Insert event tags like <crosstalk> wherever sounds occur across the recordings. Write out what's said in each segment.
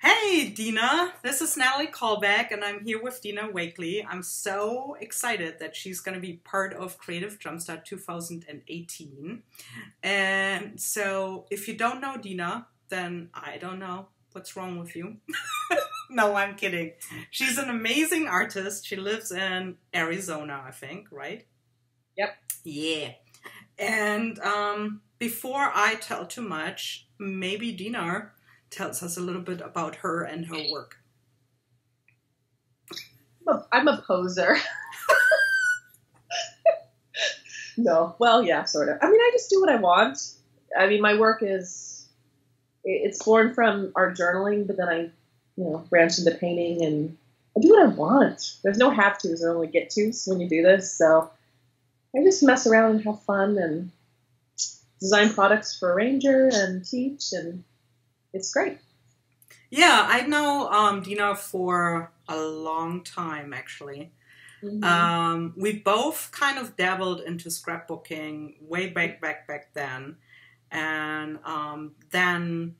Hey, Dina. This is Nathalie Kalbach, and I'm here with Dina Wakley. I'm so excited that she's going to be part of Creative Jumpstart 2018. And so, if you don't know Dina, then I don't know what's wrong with you. <laughs> no, I'm kidding. She's an amazing artist. She lives in Arizona, I think, right? Yep. Yeah. And um, before I tell too much, maybe Dina tells us a little bit about her and her work. I'm a poser. <laughs> no, well, yeah, sort of. I mean, I just do what I want. I mean, my work is it's born from art journaling, but then I, you know, branch into painting and I do what I want. There's no have tos, there only get tos when you do this. So I just mess around and have fun and design products for Ranger and teach and it's great. Yeah, I know um, Dina for a long time actually. Mm-hmm. Um, we both kind of dabbled into scrapbooking way back, back, back then, and um, then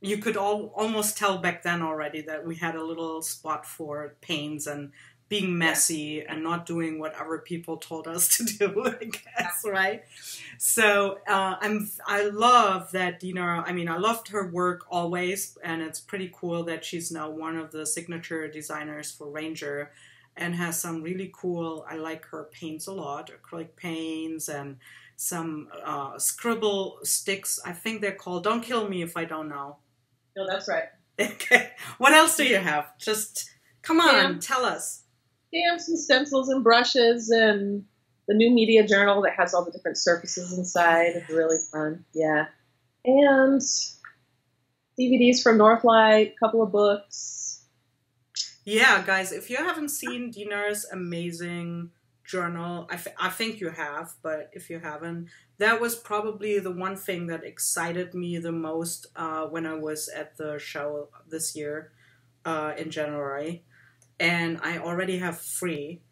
you could all, almost tell back then already that we had a little spot for paints and being messy and not doing what other people told us to <laughs> do, I guess, right? So uh, I'm I love that you know I mean, I loved her work always, and it's pretty cool that she's now one of the signature designers for Ranger, and has some really cool. I like her paints a lot, acrylic paints and some uh, scribble sticks. I think they're called. Don't kill me if I don't know. No, that's right. <laughs> Okay. What else do you have? Just come on, tell us stamps and stencils and brushes and the new media journal that has all the different surfaces inside. It's really fun. Yeah. And DVDs from Northlight, a couple of books. Yeah, guys, if you haven't seen Dina's amazing journal, I, I think you have, but if you haven't, that was probably the one thing that excited me the most uh, when I was at the show this year uh, in January and I already have three. <laughs>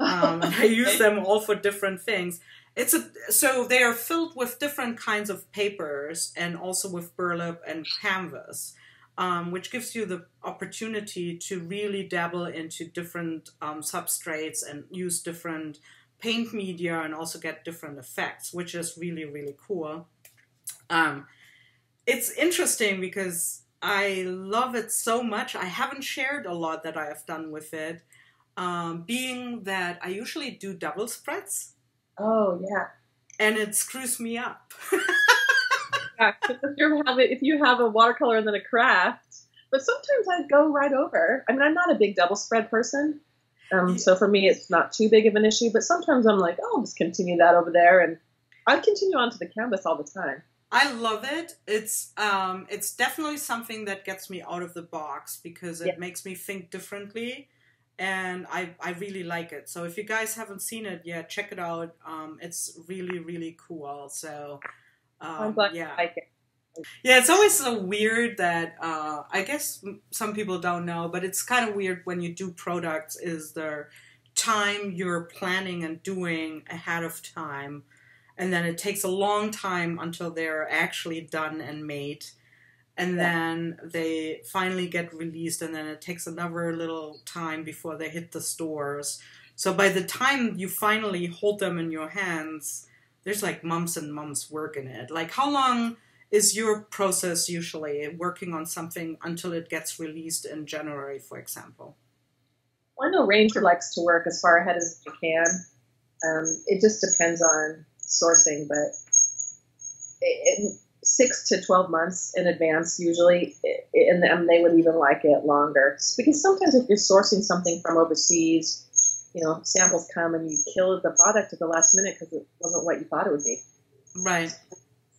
Um, I use them all for different things. It's a so they are filled with different kinds of papers and also with burlap and canvas, um, which gives you the opportunity to really dabble into different um, substrates and use different paint media and also get different effects, which is really really cool. Um, it's interesting because I love it so much. I haven't shared a lot that I have done with it, um, being that I usually do double spreads. Oh yeah, and it screws me up. <laughs> yeah, if you have if you have a watercolor and then a craft, but sometimes I go right over. I mean, I'm not a big double spread person, um, so for me it's not too big of an issue. But sometimes I'm like, oh, I'll just continue that over there, and I continue onto the canvas all the time. I love it. It's um, it's definitely something that gets me out of the box because it yeah. makes me think differently, and I I really like it. So if you guys haven't seen it yet, check it out. Um, it's really really cool. So um, yeah. Like yeah, it's always so weird that uh, I guess some people don't know, but it's kind of weird when you do products. Is there time you're planning and doing ahead of time? And then it takes a long time until they're actually done and made. And yeah. then they finally get released and then it takes another little time before they hit the stores. So by the time you finally hold them in your hands there's like months and months work in it. Like how long is your process usually working on something until it gets released in january for example? Well, i know ranger likes to work as far ahead as you can. Um, it just depends on sourcing, but it, six to 12 months in advance usually, and, and they would even like it longer. Because sometimes if you're sourcing something from overseas, you know, samples come and you kill the product at the last minute because it wasn't what you thought it would be. Right.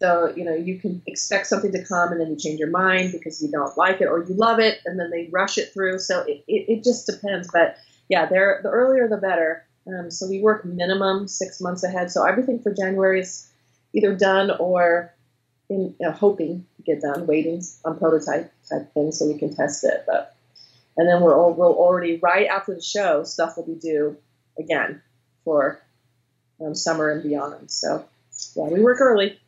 So, you know, you can expect something to come and then you change your mind because you don't like it or you love it and then they rush it through. So it, it, it just depends. But yeah, they're, the earlier the better. Um, so we work minimum six months ahead. So everything for January is either done or in, you know, hoping to get done, waiting on prototype type thing so we can test it. But and then we're all, we'll already right after the show stuff will be due again for um, summer and beyond. So yeah, we work early.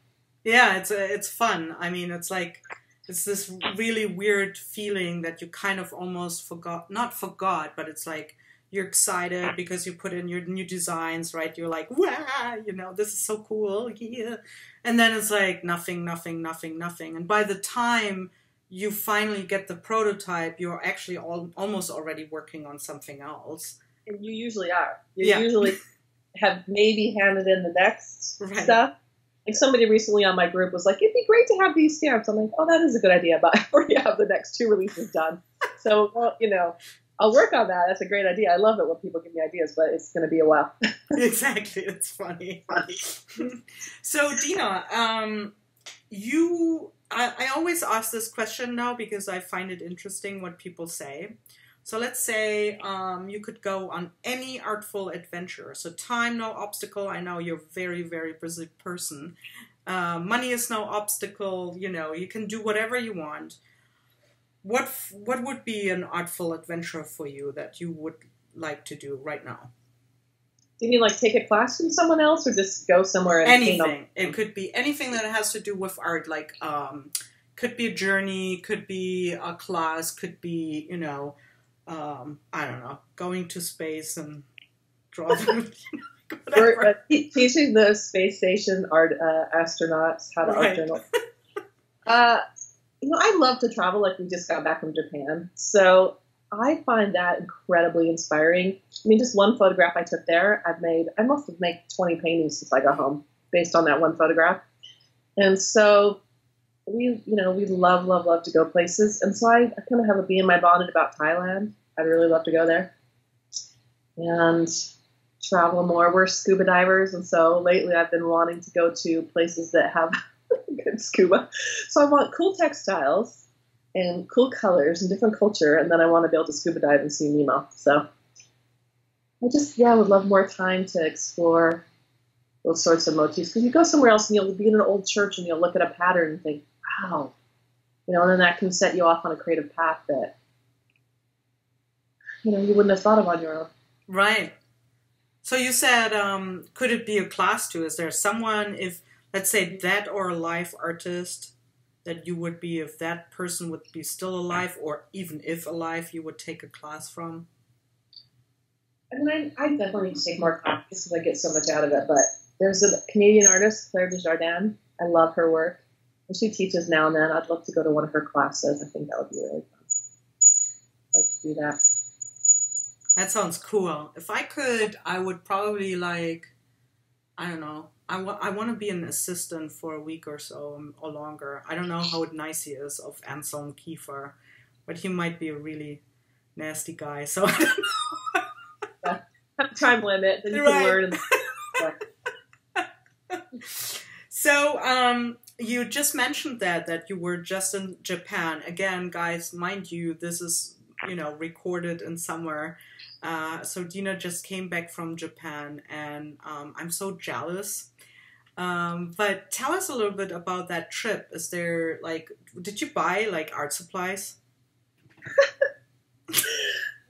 Yeah, it's it's fun. I mean, it's like it's this really weird feeling that you kind of almost forgot, not forgot, but it's like you're excited because you put in your new designs, right? You're like, wow, you know, this is so cool, yeah. And then it's like nothing, nothing, nothing, nothing. And by the time you finally get the prototype, you're actually all, almost already working on something else. And you usually are. You yeah. usually <laughs> have maybe handed in the next right. stuff. Like somebody recently on my group was like, it'd be great to have these stamps. I'm like, oh, that is a good idea, but <laughs> I already have the next two releases done. <laughs> so, well, you know, I'll work on that. That's a great idea. I love it when people give me ideas, but it's going to be a while. <laughs> exactly. It's funny. funny. so, Dina, um, you, I, I always ask this question now because I find it interesting what people say. So let's say um, you could go on any artful adventure. So time no obstacle. I know you're very very busy person. Uh, money is no obstacle. You know you can do whatever you want. What what would be an artful adventure for you that you would like to do right now? Do you mean like take a class from someone else, or just go somewhere? And anything. It could be anything that has to do with art, like um, could be a journey, could be a class, could be you know um, I don't know, going to space and <laughs> drawing. We're <laughs> uh, teaching the space station art uh, astronauts how to right. art journal. <laughs> uh, you know, I love to travel. Like we just got back from Japan, so I find that incredibly inspiring. I mean, just one photograph I took there, I've made. I must have made 20 paintings since I got home based on that one photograph. And so we, you know, we love, love, love to go places. And so I, I kind of have a bee in my bonnet about Thailand. I'd really love to go there and travel more. We're scuba divers, and so lately I've been wanting to go to places that have good <laughs> scuba. So I want cool textiles and cool colors and different culture, and then I want to be able to scuba dive and see Nemo. So I just, yeah, I would love more time to explore those sorts of motifs because you go somewhere else and you'll be in an old church and you'll look at a pattern and think, wow, you know, and then that can set you off on a creative path that you know you wouldn't have thought of on your own. Right. So you said, um, could it be a class too? Is there someone, if let's say that or a live artist, that you would be if that person would be still alive, or even if alive, you would take a class from? I mean, I, I definitely need to take more classes because I get so much out of it. But there's a Canadian artist, Claire Desjardins. I love her work. And she teaches now and then. I'd love to go to one of her classes. I think that would be really fun. I'd like to do that. That sounds cool. If I could, I would probably like, I don't know. I, w- I want to be an assistant for a week or so um, or longer. I don't know how nice he is of Anselm Kiefer, but he might be a really nasty guy. So <laughs> I don't know. yeah. <laughs> Time limit. Then you right. can learn. <laughs> so um, you just mentioned that that you were just in Japan again, guys. Mind you, this is you know recorded in somewhere uh, so Dina just came back from Japan, and um, I'm so jealous. Um, but tell us a little bit about that trip. Is there like, did you buy like art supplies? <laughs>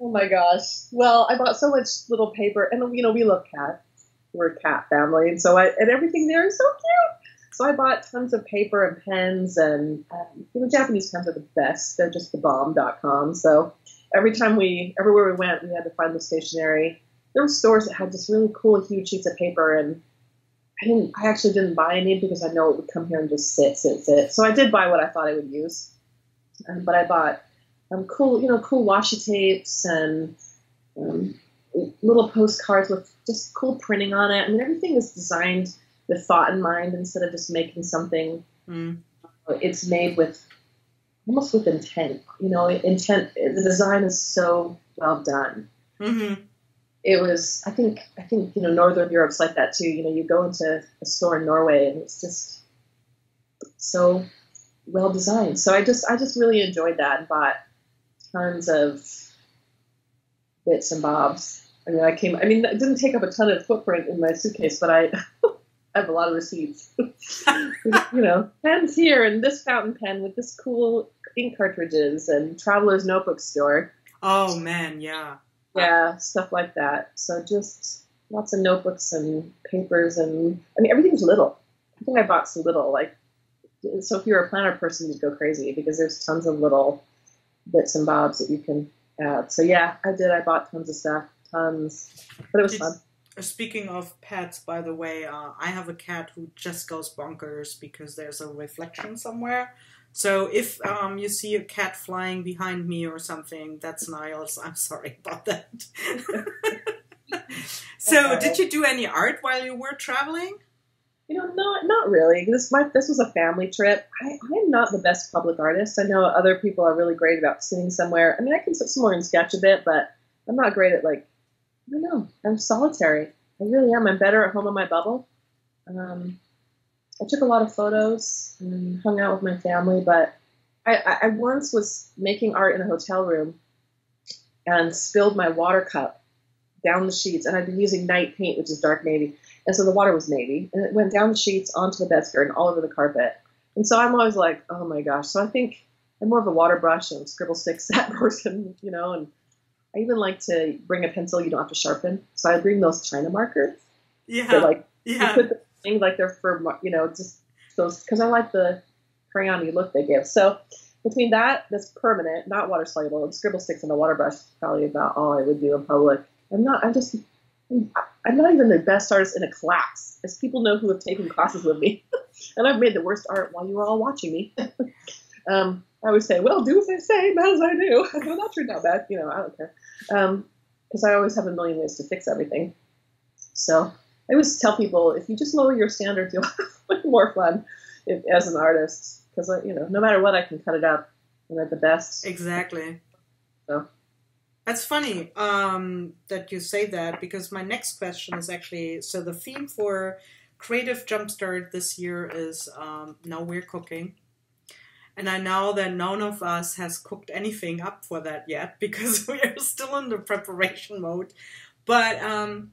oh my gosh! Well, I bought so much little paper, and you know we love cats. We're a cat family, and so I and everything there is so cute. So I bought tons of paper and pens, and um, you know Japanese pens are the best. They're just the bomb.com. So every time we, everywhere we went, we had to find the stationery. There were stores that had just really cool, huge sheets of paper, and I didn't. I actually didn't buy any because I know it would come here and just sit, sit, sit. So I did buy what I thought I would use, um, but I bought um, cool, you know, cool washi tapes and um, little postcards with just cool printing on it. I mean, everything is designed with thought in mind instead of just making something. Mm. It's made with almost with intent. You know, intent. The design is so well done. Mm-hmm. It was. I think. I think you know Northern Europe's like that too. You know, you go into a store in Norway and it's just so well designed. So I just I just really enjoyed that and bought tons of bits and bobs. I mean, I came. I mean, it didn't take up a ton of footprint in my suitcase, but I <laughs> I have a lot of receipts. <laughs> you know, pens here and this fountain pen with this cool ink cartridges and Traveler's Notebook store. Oh man, yeah. Yeah, stuff like that. So just lots of notebooks and papers and I mean everything's little. I think I bought so little, like so if you're a planner person, you'd go crazy because there's tons of little bits and bobs that you can add. So yeah, I did. I bought tons of stuff, tons, but it was fun. Speaking of pets, by the way, uh, I have a cat who just goes bonkers because there's a reflection somewhere. So if um, you see a cat flying behind me or something, that's Niles. I'm sorry about that. <laughs> so, okay. did you do any art while you were traveling? You know, not not really. This my this was a family trip. I, I'm not the best public artist. I know other people are really great about sitting somewhere. I mean, I can sit somewhere and sketch a bit, but I'm not great at like I don't know. I'm solitary. I really am. I'm better at home in my bubble. Um, I took a lot of photos and hung out with my family, but I, I once was making art in a hotel room and spilled my water cup down the sheets, and I'd been using night paint, which is dark navy, and so the water was navy, and it went down the sheets onto the bedskirt and all over the carpet. And so I'm always like, oh my gosh. So I think I'm more of a water brush and scribble stick set <laughs> person, you know, and I even like to bring a pencil you don't have to sharpen. So I bring those China markers. Yeah. So like yeah. put the things like they're for you know just those because I like the crayony look they give. So between that, that's permanent, not water soluble, and scribble sticks and a water brush is probably about all I would do in public. I'm not. I'm just. I'm not even the best artist in a class, as people know who have taken classes with me, <laughs> and I've made the worst art while you were all watching me. <laughs> um, I would say, well, do as I say, not as I do. <laughs> well, that turned out bad. You know, I don't care. Because um, I always have a million ways to fix everything. So I always tell people, if you just lower your standards, <laughs> you'll have more fun if, as an artist. Because, you know, no matter what, I can cut it up and at the best. Exactly. So. That's funny um, that you say that because my next question is actually so the theme for Creative Jumpstart this year is um, Now We're Cooking. And I know that none of us has cooked anything up for that yet <laughs> because we are still in the preparation mode. But um,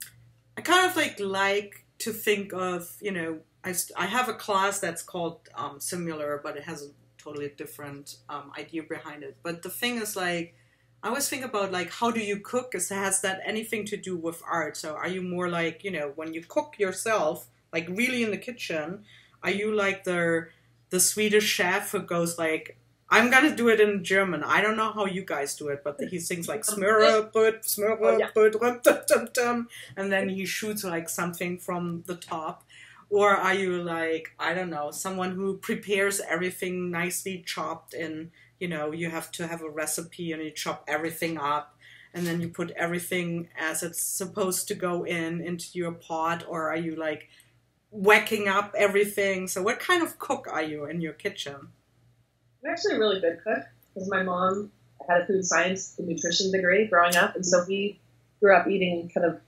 I kind of like like to think of you know I, I have a class that's called um, similar, but it has a totally different um, idea behind it. But the thing is like I always think about like how do you cook? Is has that anything to do with art? So are you more like you know when you cook yourself, like really in the kitchen? Are you like the the Swedish chef who goes like, I'm gonna do it in German. I don't know how you guys do it, but he sings like smurra, but smurra, but and then he shoots like something from the top. Or are you like, I don't know, someone who prepares everything nicely chopped and you know, you have to have a recipe and you chop everything up and then you put everything as it's supposed to go in into your pot or are you like whacking up everything. So, what kind of cook are you in your kitchen? I'm actually a really good cook because my mom had a food science and nutrition degree growing up, and so we grew up eating kind of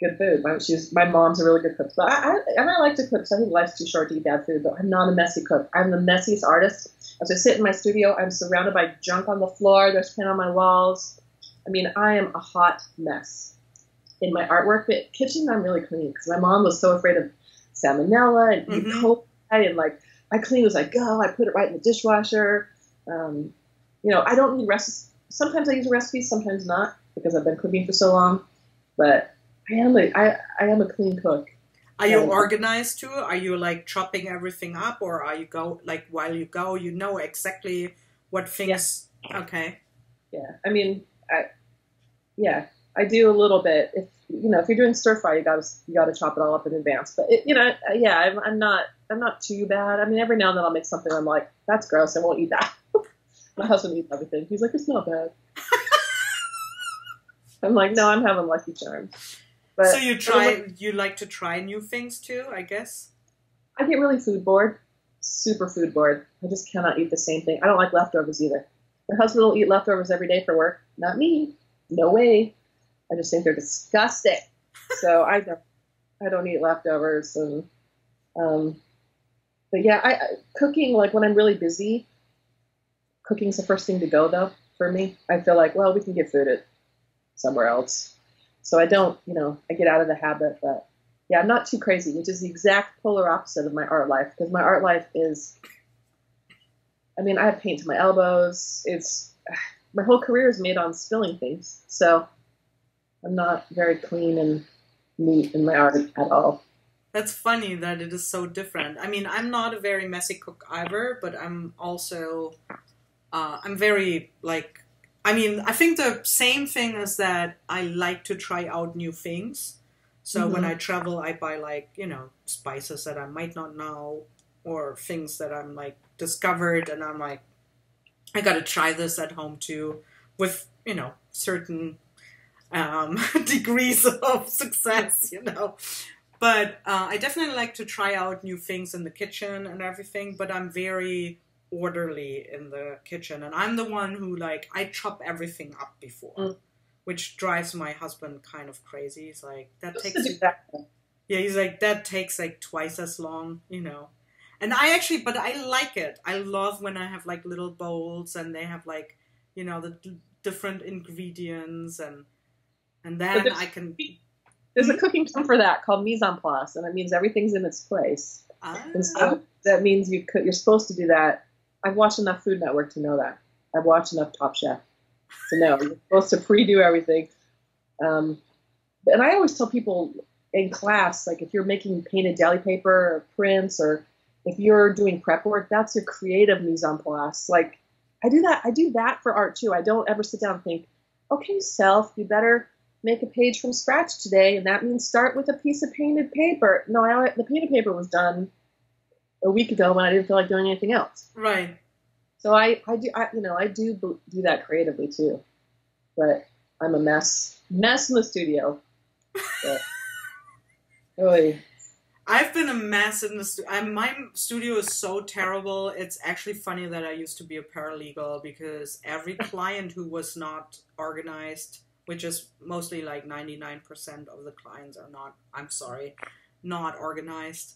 good food. My, she's, my mom's a really good cook. But I, I, and I like to cook, so I think life's too short to eat bad food, but I'm not a messy cook. I'm the messiest artist. As I sit in my studio, I'm surrounded by junk on the floor, there's paint on my walls. I mean, I am a hot mess in my artwork. But kitchen, I'm really clean because my mom was so afraid of salmonella and mm-hmm. E. coli, and like I clean as I go. I put it right in the dishwasher. Um, you know, I don't need recipes. Sometimes I use recipes, sometimes not because I've been cooking for so long. But I am a, I, I am a clean cook. Are you organized too? Are you like chopping everything up, or are you go like while you go, you know exactly what things? Yeah. Okay. Yeah, I mean, I yeah, I do a little bit. If you know, if you're doing stir fry, you got to you got to chop it all up in advance. But it, you know, uh, yeah, I'm, I'm not I'm not too bad. I mean, every now and then I'll make something. I'm like, that's gross. I won't eat that. <laughs> My husband eats everything. He's like, it's not bad. <laughs> I'm like, no, I'm having Lucky Charms. But so you try, like, you like to try new things too, I guess. I get really food bored, super food bored. I just cannot eat the same thing. I don't like leftovers either. My husband will eat leftovers every day for work. Not me. No way. I just think they're disgusting. so I don't, I don't eat leftovers. And, um, but yeah, I, I, cooking like when I'm really busy, cooking's the first thing to go though for me. I feel like, well, we can get food at somewhere else. So I don't, you know, I get out of the habit, but yeah, I'm not too crazy, which is the exact polar opposite of my art life because my art life is, I mean, I have paint to my elbows. It's, <sighs> my whole career is made on spilling things. So I'm not very clean and neat in my art at all. That's funny that it is so different. I mean, I'm not a very messy cook either, but I'm also uh, I'm very like I mean, I think the same thing is that I like to try out new things. So mm-hmm. when I travel, I buy like, you know, spices that I might not know or things that I'm like discovered and I'm like I got to try this at home too with, you know, certain um, <laughs> degrees of success, you know. But uh, I definitely like to try out new things in the kitchen and everything, but I'm very orderly in the kitchen and i'm the one who like i chop everything up before mm. which drives my husband kind of crazy he's like that Just takes yeah he's like that takes like twice as long you know and i actually but i like it i love when i have like little bowls and they have like you know the d- different ingredients and and then i can be there's a cooking term for that called mise en place and it means everything's in its place ah. and so that means you could, you're supposed to do that I've watched enough Food Network to know that. I've watched enough Top Chef to know you're supposed to pre-do everything. Um, and I always tell people in class, like if you're making painted deli paper or prints, or if you're doing prep work, that's your creative mise en place. Like I do that. I do that for art too. I don't ever sit down and think, okay, self, you better make a page from scratch today, and that means start with a piece of painted paper. No, I, the painted paper was done a week ago when I didn't feel like doing anything else. Right. So I, I do, I, you know, I do do that creatively too, but I'm a mess, mess in the studio. But, <laughs> really. I've been a mess in the studio. My studio is so terrible. It's actually funny that I used to be a paralegal because every <laughs> client who was not organized, which is mostly like 99% of the clients are not, I'm sorry, not organized.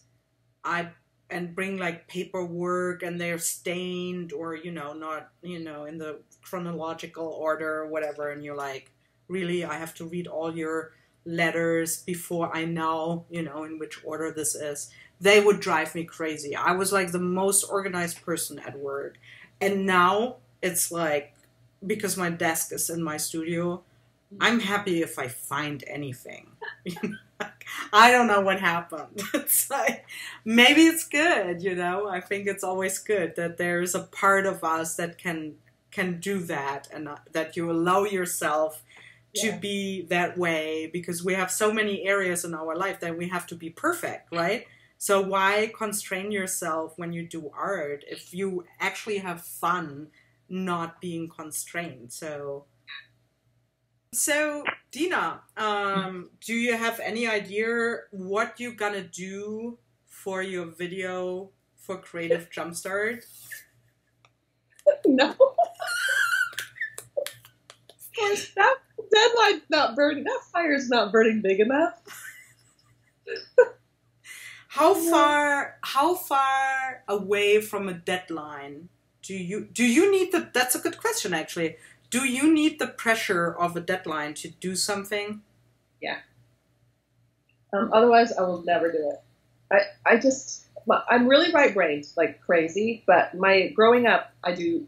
I and bring like paperwork and they're stained or you know not you know in the chronological order or whatever and you're like really? I have to read all your letters before i know you know in which order this is. They would drive me crazy. I was like the most organized person at work. And now it's like because my desk is in my studio i'm happy if i find anything <laughs> I don't know what happened. <laughs> It's like maybe it's good, you know. I think it's always good that there is a part of us that can can do that and uh, that you allow yourself to yeah. be that way because we have so many areas in our life that we have to be perfect, right? So why constrain yourself when you do art if you actually have fun not being constrained? So so, Dina, um, do you have any idea what you're gonna do for your video for Creative Jumpstart? <laughs> No. that deadline's not burning. That fire's not burning big enough. how far? How far away from a deadline do you do you need the? That's a good question, actually do you need the pressure of a deadline to do something? Yeah. Um, otherwise, I will never do it. I, I just, I'm really right brained, like crazy, but my, growing up, I do,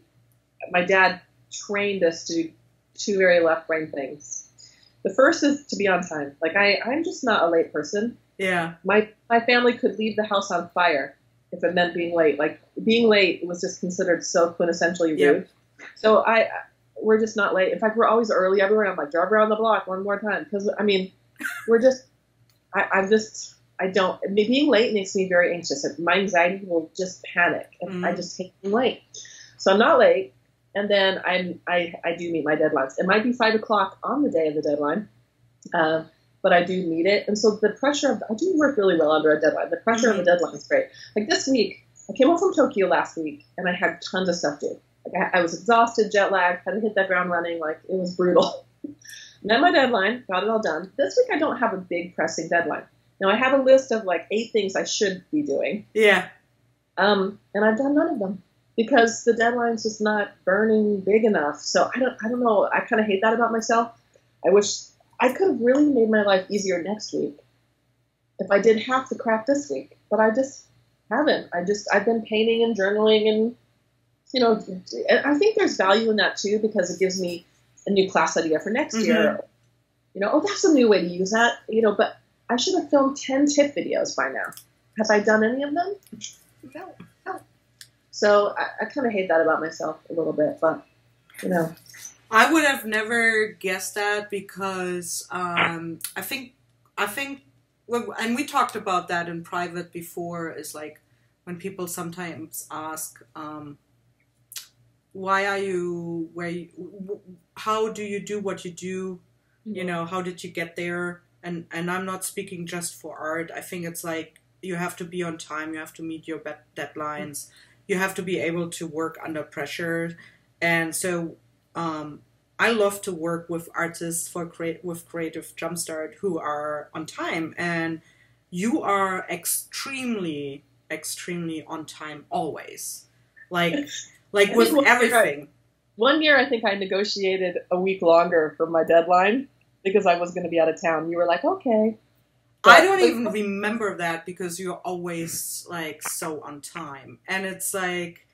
my dad trained us to do two very left brain things. The first is to be on time. Like I, I'm just not a late person. Yeah. My, my family could leave the house on fire if it meant being late. Like being late was just considered so quintessentially rude. Yep. So I, we're just not late. In fact, we're always early everywhere. I'm like, drive around the block one more time. Because, I mean, we're just, I, I'm just, I don't, being late makes me very anxious. My anxiety will just panic. Mm. I just hate being late. So I'm not late. And then I'm, I, I do meet my deadlines. It might be five o'clock on the day of the deadline, uh, but I do meet it. And so the pressure of, I do work really well under a deadline. The pressure mm-hmm. of the deadline is great. Like this week, I came home from Tokyo last week and I had tons of stuff to do. Like I, I was exhausted, jet lagged, had to hit that ground running. Like it was brutal. <laughs> Met my deadline, got it all done. This week I don't have a big pressing deadline. Now I have a list of like eight things I should be doing. Yeah. Um, and I've done none of them because the deadline's just not burning big enough. So I don't, I don't know. I kind of hate that about myself. I wish I could have really made my life easier next week if I did half the crap this week, but I just haven't. I just, I've been painting and journaling and you know, I think there's value in that too because it gives me a new class idea for next mm-hmm. year. You know, oh, that's a new way to use that. You know, but I should have filmed 10 tip videos by now. Have I done any of them? No. no. So I, I kind of hate that about myself a little bit, but you know. I would have never guessed that because um, I think I think and we talked about that in private before is like when people sometimes ask um, why are you where you, how do you do what you do? You know how did you get there? And and i'm not speaking just for art. I think it's like you have to be on time. You have to meet your deadlines. You have to be able to work under pressure. And so um, I love to work with artists for create with Creative Jumpstart who are on time, and you are extremely, extremely on time always. Like, like with everything. One year, I think I negotiated a week longer for my deadline because I was going to be out of town. You were like, okay. But, I don't even remember that because you're always like so on time, and it's like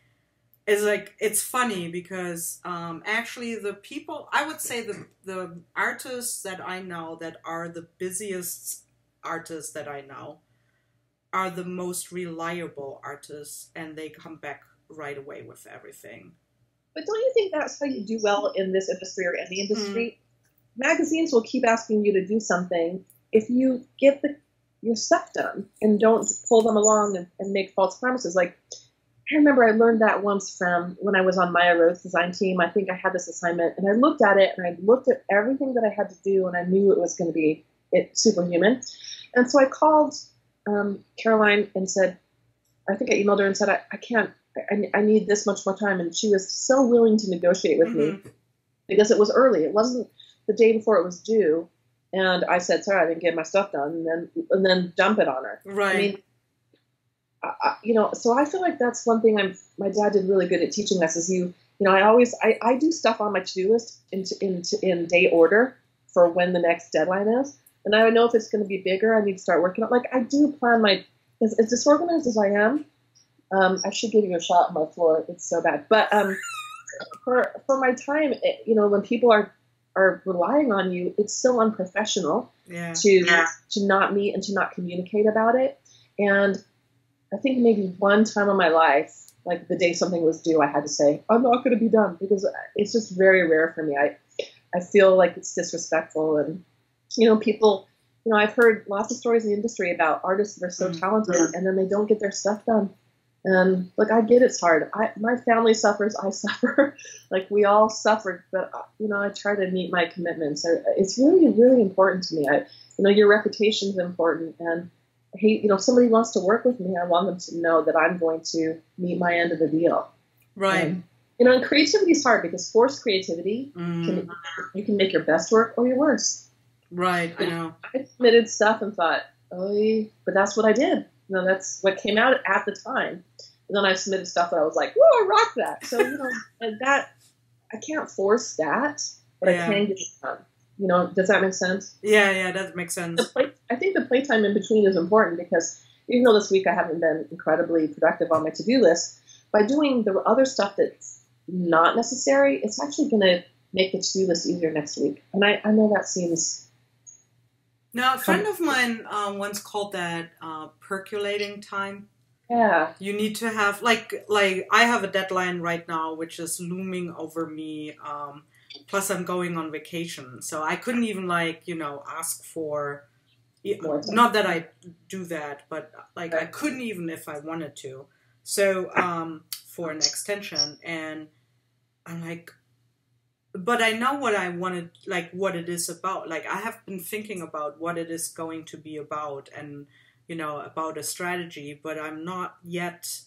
it's like it's funny because um, actually the people I would say the the artists that I know that are the busiest artists that I know are the most reliable artists and they come back right away with everything. But don't you think that's how you do well in this industry or any industry? Mm. Magazines will keep asking you to do something if you get the your stuff done and don't pull them along and, and make false promises. Like I remember I learned that once from when I was on Maya Road's design team. I think I had this assignment and I looked at it and I looked at everything that I had to do and I knew it was going to be it superhuman. And so I called um, Caroline and said, I think I emailed her and said, I, I can't, I, I, need this much more time. And she was so willing to negotiate with mm-hmm. me because it was early. It wasn't the day before it was due. And I said, sorry, I didn't get my stuff done. And then, and then dump it on her. Right. I mean, I, you know, so I feel like that's one thing I'm. My dad did really good at teaching us. Is you, you know, I always I, I do stuff on my to do list in in in day order for when the next deadline is, and I know if it's going to be bigger, I need to start working on. Like I do plan my. As, as disorganized as I am, um, I should give you a shot on my floor. It's so bad, but um, <laughs> for for my time, it, you know, when people are are relying on you, it's so unprofessional yeah. to yeah. to not meet and to not communicate about it. And I think maybe one time in my life, like the day something was due, I had to say, I'm not going to be done because it's just very rare for me. I, I feel like it's disrespectful. And, you know, people, you know, I've heard lots of stories in the industry about artists that are so mm-hmm. talented and then they don't get their stuff done. And like, I get it's hard. I, my family suffers, I <laughs> suffer. like, we all suffered, but, uh, you know, I try to meet my commitments. It's really, really important to me. I, you know, your reputation is important. And, hey, you know, if somebody wants to work with me, I want them to know that I'm going to meet my end of the deal. Right. Um, you know, and creativity is hard because forced creativity mm. can you can make your best work or your worst. Right. I know. I submitted stuff and thought, oh, but that's what I did. You know, that's what came out at the time. And then I submitted stuff that I was like, whoa, I rocked that. So you know, <laughs> that I can't force that, but yeah. I can get it done. You know, does that make sense? Yeah, yeah, that makes sense. Play, I think the playtime in between is important because even though this week I haven't been incredibly productive on my to-do list, by doing the other stuff that's not necessary, it's actually going to make the to-do list easier next week. And I, I know that seems. Now, a friend of mine um, once called that uh, percolating time. Yeah. You need to have like like I have a deadline right now, which is looming over me. Um, plus i'm going on vacation so i couldn't even like you know ask for not that i do that but like i couldn't even if i wanted to so um for an extension and i'm like but i know what i wanted like what it is about like i have been thinking about what it is going to be about and you know about a strategy but i'm not yet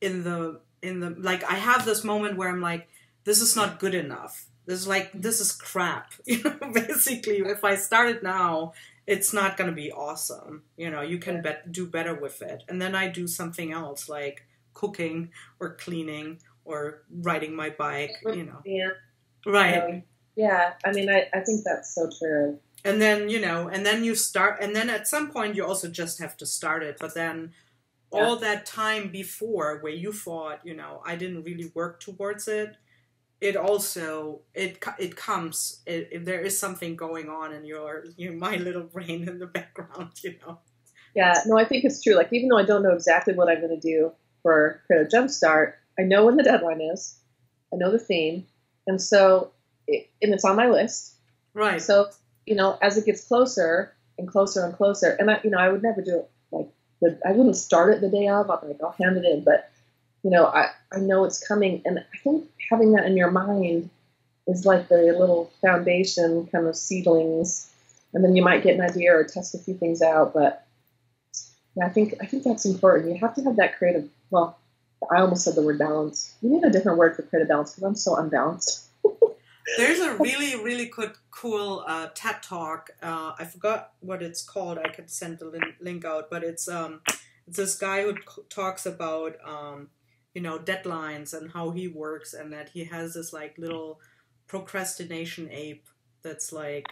in the in the like i have this moment where i'm like this is not good enough this is like this is crap. <laughs> You know, basically, if I start it now, it's not going to be awesome. You know, you can bet, do better with it, and then I do something else like cooking or cleaning or riding my bike. You know, yeah, right. Um, yeah, I mean, I, I think that's so true. And then you know, and then you start, and then at some point you also just have to start it. But then all that time before where you thought, you know, I didn't really work towards it, it also it it comes it, if there is something going on in your your my little <laughs> brain in the background, you know. Yeah, no, I think it's true. Like even though I don't know exactly what I'm going to do for Creative Jumpstart, I know when the deadline is. I know the theme, and so it, and it's on my list. Right. So you know, as it gets closer and closer and closer, and I, you know, I would never do it like the, I wouldn't start it the day of. I'm like, I'll hand it in, but you know, I I know it's coming, and I think having that in your mind is like the little foundation kind of seedlings, and then you might get an idea or test a few things out, but yeah, I think I think that's important. You have to have that creative. Well, I almost said the word balance. You need a different word for creative balance because I'm so unbalanced. There's a really, really good, cool uh, TED talk. Uh, I forgot what it's called. I could send the lin- link out, but it's um, it's this guy who talks about um, you know, deadlines and how he works, and that he has this like little procrastination ape that's like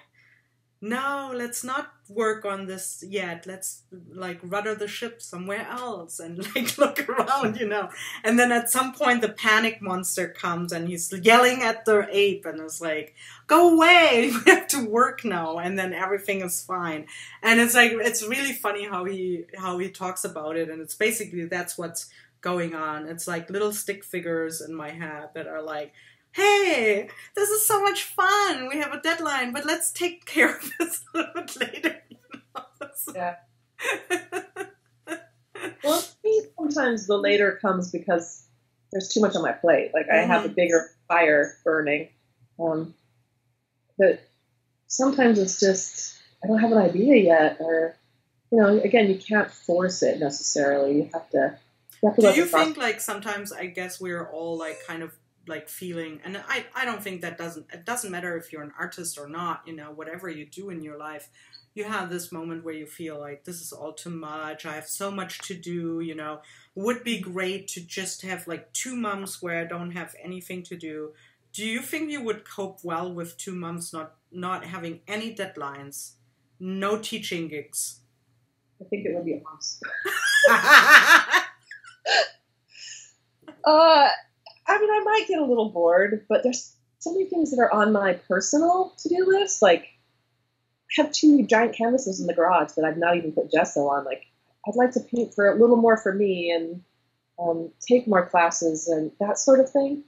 no, let's not work on this yet. Let's like rudder the ship somewhere else and <laughs> like look around, you know. And then at some point, the panic monster comes and he's yelling at the ape and is like, "Go away! <laughs> We have to work now." And then everything is fine. And it's like it's really funny how he how he talks about it. And it's basically that's what's going on. It's like little stick figures in my head that are like hey, this is so much fun. We have a deadline, but let's take care of this a little bit later. <laughs> yeah. <laughs> well, sometimes the later comes because there's too much on my plate. Like I have a mm-hmm. bigger fire burning. Um, but sometimes it's just I don't have an idea yet, or you know, again, you can't force it necessarily. You have to. You have to Do you think like sometimes I guess we're all like kind of like feeling and I, I don't think that doesn't it doesn't matter if you're an artist or not you know whatever you do in your life you have this moment where you feel like this is all too much i have so much to do you know. Would be great to just have like two months where i don't have anything to do. Do you think you would cope well with two months not not having any deadlines no teaching gigs? I think it would be awesome <laughs> <laughs> uh I mean, I might get a little bored, but there's so many things that are on my personal to do list. Like, I have two giant canvases in the garage that I've not even put gesso on. Like, I'd like to paint for a little more for me and um, take more classes and that sort of thing.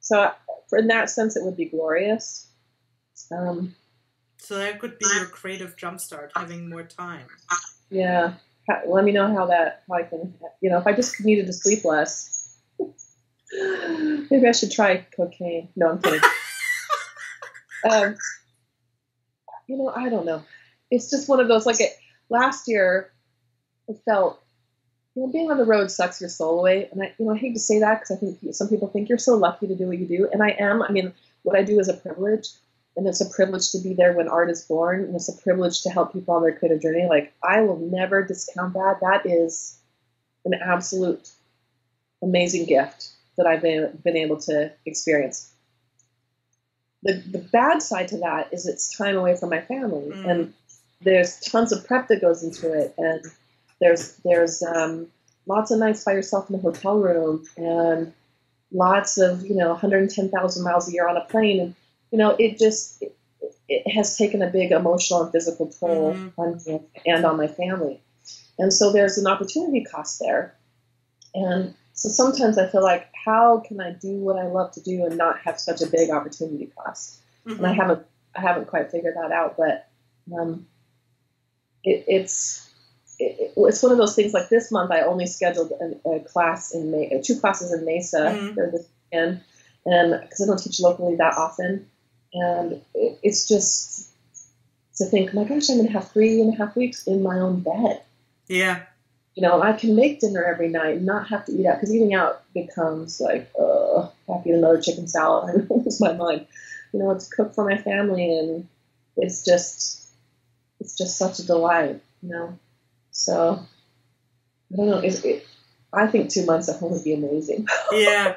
So, for, in that sense, it would be glorious. Um, so that could be your creative jumpstart, having more time. Yeah. Let me know how that how I can. You know, if I just needed to sleep less, Maybe I should try cocaine. No, I'm kidding. <laughs> um, you know, I don't know. It's just one of those. Like it, last year, it felt. You know, being on the road sucks your soul away, and I, you know, I hate to say that because I think some people think you're so lucky to do what you do, and I am. I mean, what I do is a privilege, and it's a privilege to be there when art is born, and it's a privilege to help people on their creative journey. Like I will never discount that. That is an absolute amazing gift that I've been, been able to experience. The, the bad side to that is it's time away from my family, mm. and there's tons of prep that goes into it, and there's there's um, lots of nights by yourself in a hotel room, and lots of you know 110,000 miles a year on a plane, and you know it just it, it has taken a big emotional and physical toll mm. on me and on my family, and so there's an opportunity cost there, and so sometimes I feel like, how can I do what I love to do and not have such a big opportunity cost? Mm-hmm. And I mm-hmm. haven't, I haven't quite figured that out, but um, it, it's, it, it's one of those things. Like this month, I only scheduled a, a class in May, two classes in Mesa mm-hmm. this weekend, and because I don't teach locally that often, and it, it's just to think, my gosh, I'm going to have three and a half weeks in my own bed. Yeah you know, I can make dinner every night and not have to eat out because eating out becomes like, uh, I have to eat another chicken salad. <laughs> I lose my mind. You know, it's cooked for my family and it's just, it's just such a delight, you know. So, I don't know. It, it, I think two months at home would be amazing. <laughs> yeah.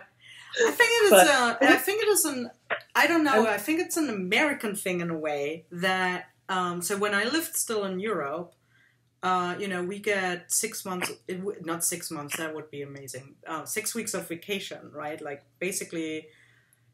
I think it is. But, a, <laughs> I think it is an. I don't know. I think it's an American thing in a way that. Um, so when I lived still in Europe, uh, you know, we get six months, not six months, that would be amazing. Uh, six weeks of vacation, right? Like basically,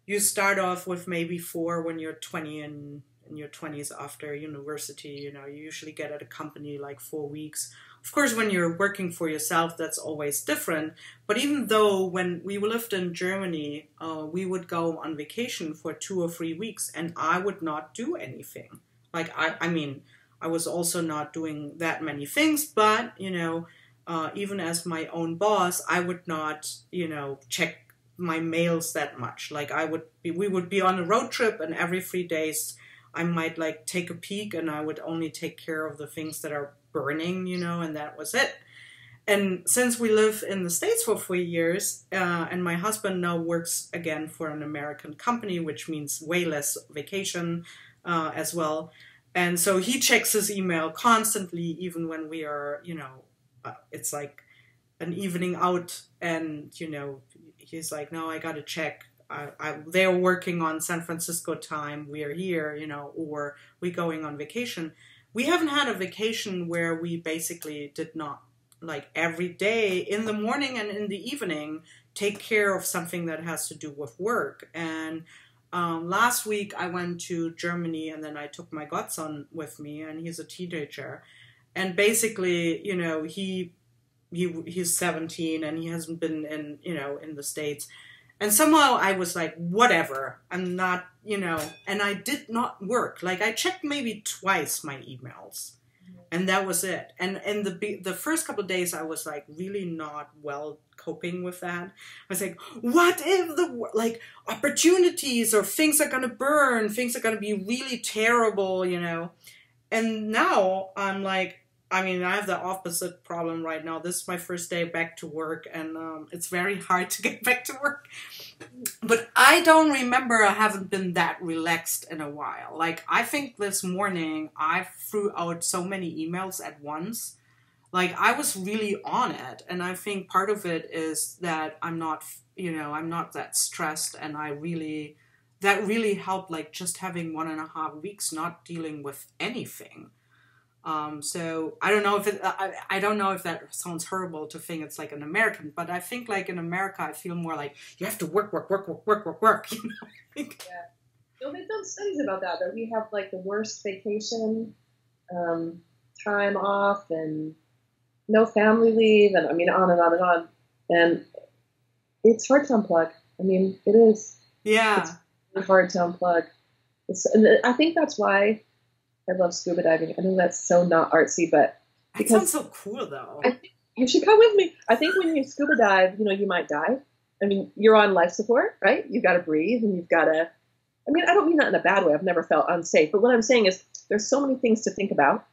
you start off with maybe four when you're 20 and in your 20s after university you know you usually get at a company like four weeks of course when you're working for yourself that's always different but even though when we lived in germany uh, we would go on vacation for two or three weeks and i would not do anything like i i mean i was also not doing that many things but you know uh, even as my own boss i would not you know check my mails that much like i would be we would be on a road trip and every three days I might like take a peek and I would only take care of the things that are burning, you know, and that was it. And since we live in the States for three years, uh, and my husband now works again for an American company, which means way less vacation uh, as well. And so he checks his email constantly, even when we are, you know, uh, it's like an evening out, and, you know, he's like, no, I got to check I, I, they're working on San Francisco time, we are here, you know, or we going on vacation. We haven't had a vacation where we basically did not like every day in the morning and in the evening take care of something that has to do with work. And um, last week I went to Germany and then I took my godson with me, and he's a teenager. And basically, you know, he he he's 17 and he hasn't been in you know in the states and somehow I was like, whatever, I'm not, you know, and I did not work. Like I checked maybe twice my emails, and that was it. And and the the first couple days I was like really not well coping with that. I was like, what if the like opportunities or things are gonna burn, things are gonna be really terrible, you know? And now I'm like, I mean, I have the opposite problem right now. This is my first day back to work, and um, it's very hard to <laughs> get back to work. But I don't remember I haven't been that relaxed in a while. Like, I think this morning I threw out so many emails at once. Like, I was really on it, and I think part of it is that I'm not, you know, I'm not that stressed, and I really, that really helped, like, just having one and a half weeks not dealing with anything um, so I don't know if it, I, I don't know if that sounds horrible to think it's like an American, but I think like in America, I feel more like you have to work, work, work, work, work, work, work. <laughs> You know? yeah. They've done studies about that. That we have like the worst vacation um, time off and no family leave, and I mean on and on and on. And it's hard to unplug. I mean, it is. Yeah. It's really hard to unplug. It's, and I think that's why I love scuba diving. I know that's so not artsy, but that sounds so cool though. you should come with me. I think when you scuba dive, you know, you might die. I mean, you're on life support, right? You've got to breathe and you've got to. I mean, I don't mean that in a bad way. I've never felt unsafe, but what I'm saying is there's so many things to think about.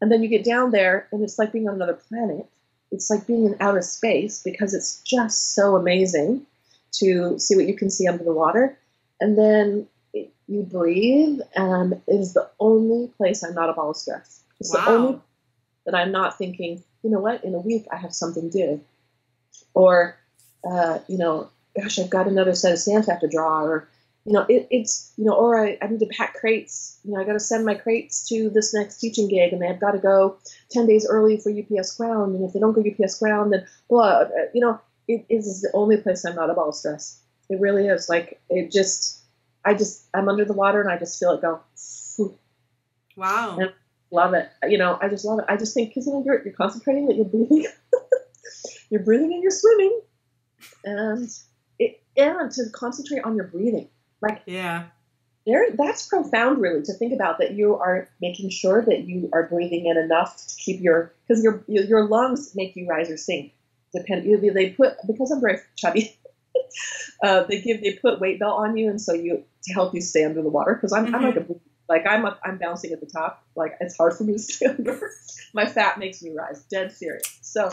And then you get down there and it's like being on another planet. It's like being in outer space because it's just so amazing to see what you can see under the water. And then you breathe, and it is the only place I'm not a ball of stress. It's wow. the only that I'm not thinking, you know what, in a week I have something due. Or, uh, you know, gosh, I've got another set of stamps I have to draw. Or, you know, it, it's, you know, or I, I need to pack crates. You know, I got to send my crates to this next teaching gig and I've got to go 10 days early for UPS ground. And if they don't go UPS ground, then blah, uh, you know, it is the only place I'm not a ball of stress. It really is. Like, it just, I just I'm under the water and I just feel it go. Wow. And love it. You know, I just love it. I just think because you know, you're, you're concentrating that you're breathing, <laughs> you're breathing and you're swimming, and it and to concentrate on your breathing. Like yeah, there that's profound really to think about that you are making sure that you are breathing in enough to keep your because your, your your lungs make you rise or sink. Depend they put because I'm very chubby. <laughs> uh, they give they put weight belt on you, and so you to help you stay under the water because I'm, mm-hmm. I'm like a like I'm I'm bouncing at the top. Like it's hard for me to stay <laughs> under. My fat makes me rise. Dead serious. So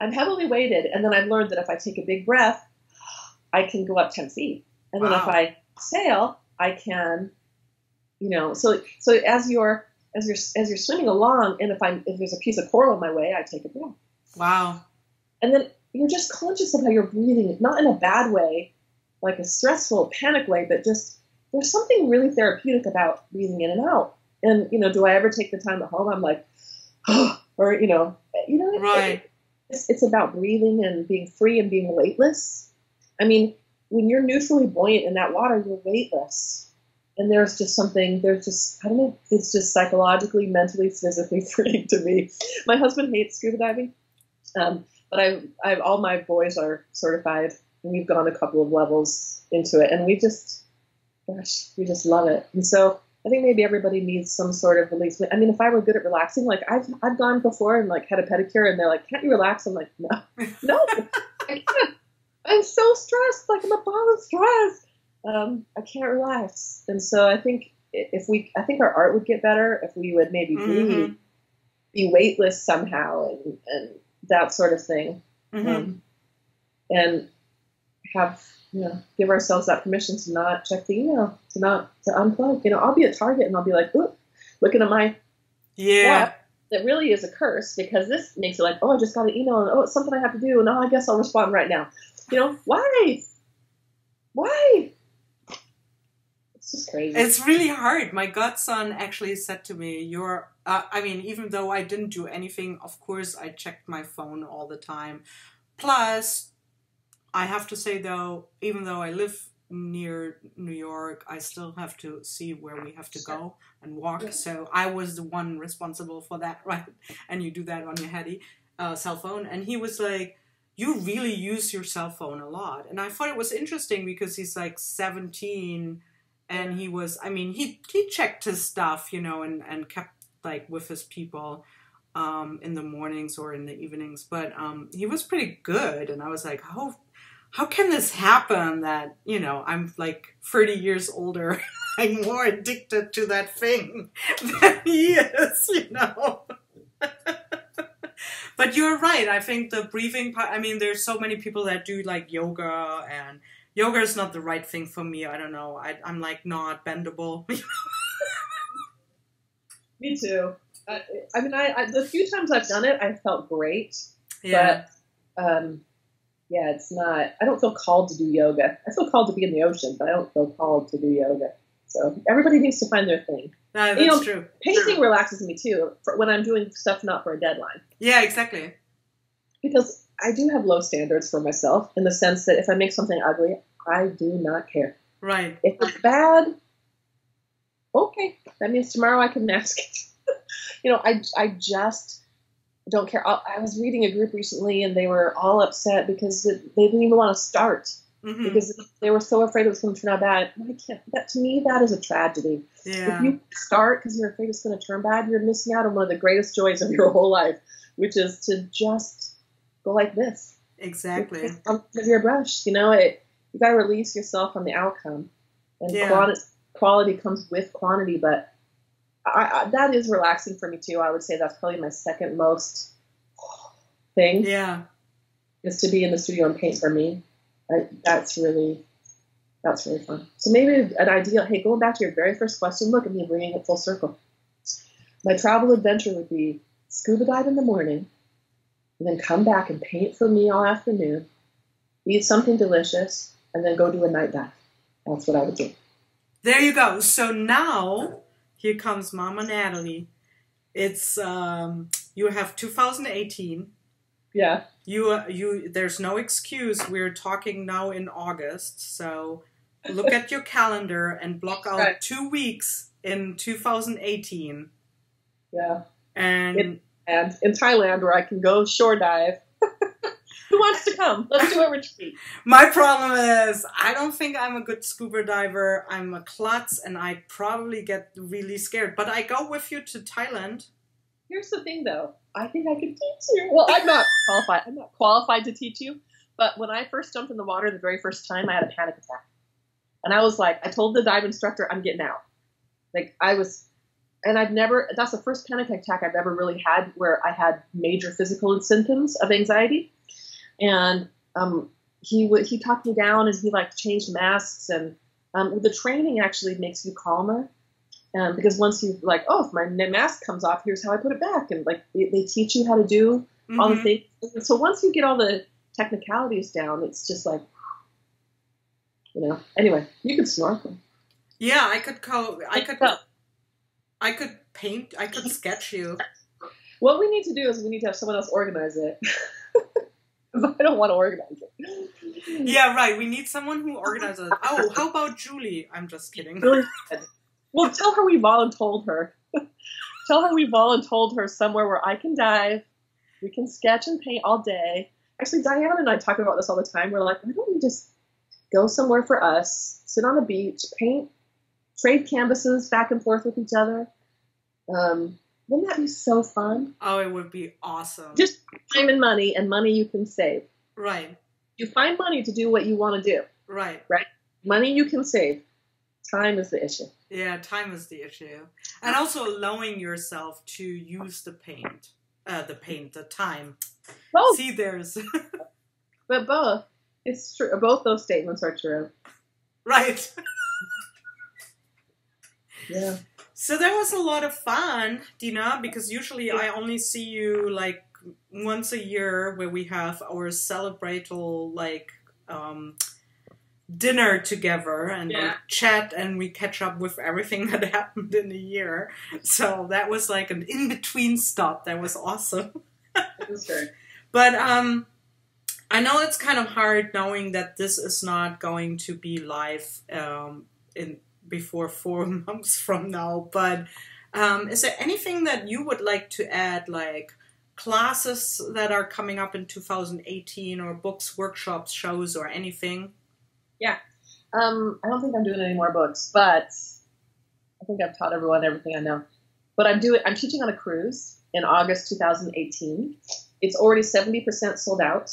I'm heavily weighted, and then I've learned that if I take a big breath, I can go up ten feet, and wow. then if I sail, I can, you know. So so as you're as you're as you're swimming along, and if I if there's a piece of coral in my way, I take it breath. Wow. And then you're just conscious of how you're breathing, not in a bad way, like a stressful, panic way, but just there's something really therapeutic about breathing in and out. And you know, do I ever take the time at home? I'm like, oh, <sighs> or you know, you know, right. It, it's, it's about breathing and being free and being weightless. I mean, when you're neutrally buoyant in that water, you're weightless. And there's just something, there's just, I don't know, it's just psychologically, mentally, physically <laughs> freeing to me. My husband hates scuba diving, um, but I've, I've, all my boys are certified, and we've gone a couple of levels into it, and we just, gosh, we just love it. And so I think maybe everybody needs some sort of release. I mean, if I were good at relaxing, like I've I've gone before and like had a pedicure, and they're like, "Can't you relax?" I'm like, "No, <laughs> no. <laughs> I'm so stressed. Like I'm a ball of stress. Um, I can't relax." And so I think if we, I think our art would get better if we would maybe mm-hmm. be be weightless somehow and and that sort of thing, mm-hmm. um, and have you know, give ourselves that permission to not check the email, to not to unplug. You know, I'll be at Target and I'll be like, oop, looking at my yeah. That really is a curse because this makes it like, oh, I just got an email and oh, it's something I have to do and oh, I guess I'll respond right now. You know, why? Why? It's just crazy. It's really hard. My godson actually said to me, "You're." Uh, I mean, even though I didn't do anything, of course I checked my phone all the time. Plus, I have to say though, even though I live near New York, I still have to see where we have to go and walk. Yeah. So I was the one responsible for that, <laughs> right? And you do that on your heady uh, cell phone. And he was like, "You really use your cell phone a lot," and I thought it was interesting because he's like seventeen, and he was. I mean, he he checked his stuff, you know, and and kept like with his people. Um, in the mornings or in the evenings, but um, he was pretty good, and I was like, "Oh, how can this happen that, you know, I'm like 30 years older? <laughs> I'm more addicted to that thing <laughs> than he is, you know? But you're right. I think the breathing part, I mean, there's so many people that do like yoga and yoga is not the right thing for me. I don't know. I, am like not bendable. <laughs> me too. I, I mean, I, I, the few times I've done it, I felt great. Yeah. But, um, yeah, it's not. I don't feel called to do yoga. I feel called to be in the ocean, but I don't feel called to do yoga. So everybody needs to find their thing. No, that's you know, true. Painting true. relaxes me too when I'm doing stuff not for a deadline. Yeah, exactly. Because I do have low standards for myself in the sense that if I make something ugly, I do not care. Right. If it's bad, okay, that means tomorrow I can mask it. <laughs> you know, I I just don't care. I was reading a group recently, and they were all upset because they didn't even want to start mm-hmm. because they were so afraid it was going to turn out bad. I can't. That to me, that is a tragedy. Yeah. If you start because you're afraid it's going to turn bad, you're missing out on one of the greatest joys of your whole life, which is to just go like this. Exactly. With your brush, you know, it. You got to release yourself from the outcome, and yeah. quality, quality comes with quantity, but I, I, that is relaxing for me too. I would say that's probably my second most <sighs> thing. Yeah, is to be in the studio and paint for me. I, that's really that's really fun. So maybe an ideal. Hey, going back to your very first question, look at me bringing it full circle. My travel adventure would be scuba dive in the morning, and then come back and paint for me all afternoon, eat something delicious, and then go do a night dive. That's what I would do. There you go. So now here comes Mama Nathalie. It's um, you have 2018. Yeah. You uh, you there's no excuse. We're talking now in August, so look at your calendar and block out right. two weeks in 2018. Yeah. And in, and in Thailand where I can go shore dive <laughs> who wants to come? Let's do a retreat. My problem is I don't think I'm a good scuba diver. I'm a klutz and I probably get really scared. But I go with you to Thailand. Here's the thing though. I think I can teach you. Well, I'm not qualified. I'm not qualified to teach you. But when I first jumped in the water the very first time, I had a panic attack. And I was like, I told the dive instructor, I'm getting out. Like I was and I've never that's the first panic attack I've ever really had where I had major physical symptoms of anxiety and um, he would he talked me down and he like changed masks and um, the training actually makes you calmer um, because once you like oh if my mask comes off here's how I put it back and like they, they teach you how to do mm-hmm. all the mm-hmm. things and so once you get all the technicalities down it's just like you know anyway you could snorkel yeah I could co I could I could paint I could sketch you what we need to do is we need to have someone else organize it <laughs> I don't want to organize it. Yeah, right. We need someone who organizes. Oh, how about Julie? I'm just kidding. Well, tell her we voluntold her. <laughs> tell her we voluntold her somewhere where I can dive. We can sketch and paint all day. Actually, Diana and I talk about this all the time. We're like, why don't we just go somewhere for us, sit on a beach, paint, trade canvases back and forth with each other? Um, wouldn't that be so fun? Oh, it would be awesome. Just time and money, and money you can save. Right. You find money to do what you want to do. Right. Right. Money you can save. Time is the issue. Yeah, time is the issue, and also allowing yourself to use the paint, uh, the paint, the time. Both. See, there's. <laughs> but both. It's true. Both those statements are true. Right. yeah. So that was a lot of fun, Dina, because usually I only see you like once a year where we have our celebratory like um, dinner together and Yeah. we chat and we catch up with everything <laughs> that happened in a year. So that was like an in between stop. That was awesome. <laughs> True. But um, I know it's kind of hard knowing that this is not going to be live um, in before four <laughs> months from now. But um, is there anything that you would like to add, like classes that are coming up in 2018, or books, workshops, shows, or anything? Um, I don't think I'm doing any more books, but I think I've taught everyone everything I know. But I'm doing. I'm teaching on a cruise in August 2018. It's already 70% sold out.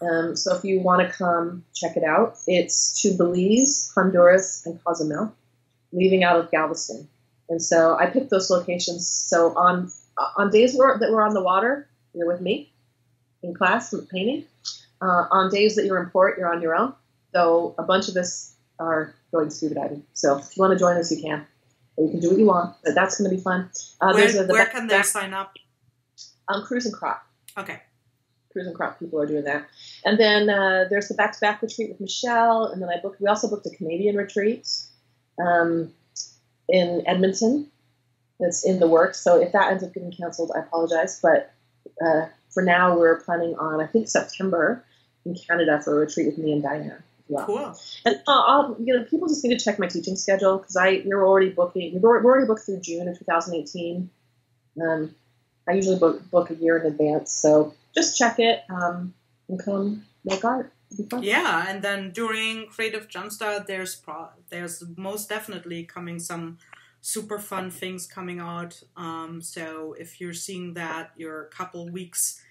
Um, so if you want to come check it out, it's to Belize, Honduras, and Cozumel, leaving out of Galveston. And so I picked those locations. So on on days that we're on the water, you're with me in class painting. Uh, on days that you're in port, you're on your own. So a bunch of us are going scuba diving. So if you want to join us, you can. Or you can do what you want, but that's going to be fun. Uh, where there's a, the where back- can they back- sign up? um, Cruise and Crop. Okay. Cruise and Crop people are doing that. And then uh, there's the back to back retreat with Michelle. And then I booked. We also booked a Canadian retreat um, in Edmonton. That's in the works. So if that ends up getting canceled, I apologize. But uh, for now, we're planning on I think September in Canada for a retreat with me and Diana. Well. Cool. And uh, I'll, you know, people just need to check my teaching schedule because I we're already booking. We're already we're already booked through June of 2018. Um, I usually book book a year in advance, so just check it um, and come make art. It'll be fun. Yeah, and then during Creative Jumpstart, there's pro- there's most definitely coming some super fun things coming out. Um, so if you're seeing that, you're a couple weeks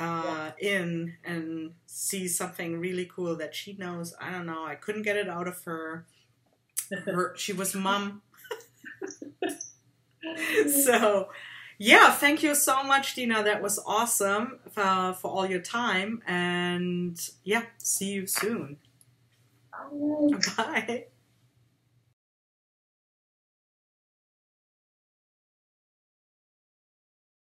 uh, in and see something really cool that she knows. I don't know. I couldn't get it out of her. <laughs> her she was mum. <laughs> so yeah thank you so much dina that was awesome uh, for all your time and yeah see you soon right. bye <laughs>